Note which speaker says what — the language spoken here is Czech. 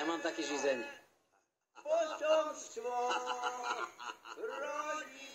Speaker 1: Já mám taky žízeň.
Speaker 2: potomstvo rodí